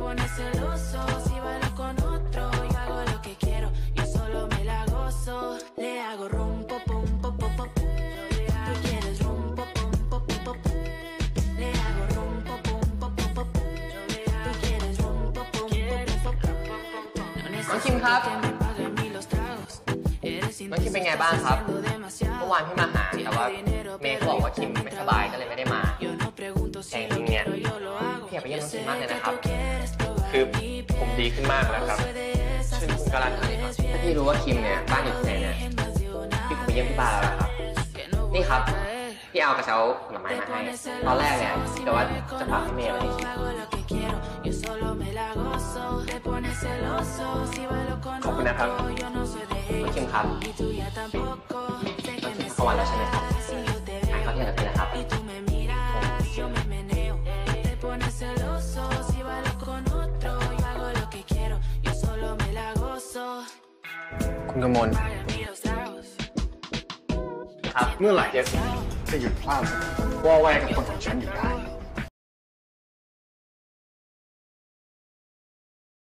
pones celoso si bailo con otro. Yo hago lo que quiero, yo solo me la gozo. Le hago rum, pop, pum, pop, pop, pop. Tú quieres rum, pop, pum, pop, pop, pop. Le hago rum, pop, pum, pop, pop, pop. Tú quieres rum, pop, pum, pop, pop, pop. No น้องคิมครับ necesito que me paguen mí los tragos. Eres น้องคิมเป็นไงบ้างครับ haciendo demasiado. เมื่อวานพี่มาหา แต่ว่าเมย์เขาบอกว่าคิมไม่สบายก็เลยไม่ได้มา Yo no pregunto ไปเยี่ยม Yo น้องคิ sé มมากเลย que นะครับ tú quieres probar คือ mi ผมดีขึ้นมากแล้วครับ soy de esas เชิญคุณการันหน่อยครับถ้าพี่รู้ว่าคิมเนี่ยบ้านอยู่ที่ไหนเนี่ยพี่คงไปเยี่ยมที่บ้านแล้วนะครับ นี่ครับพี่เอากระเช้าผลไม้มาให้ ตอนแรกเนี่ยแต่ว่าจะฝากให้เมย์ไว้ให้คิม Hago lo que quiero, yo solo me la gozo. Te pones celoso si bailo con ขอบคุณนะครับ otro. Yo no soy de น้องคิมครับ y tú ya tampoco. Sé que me เข้าวันแล้วใช่ไหม คุณกมลครับเมื่อไหร่จะหยุดพลาดวอแวกับคนของฉันอยู่ได้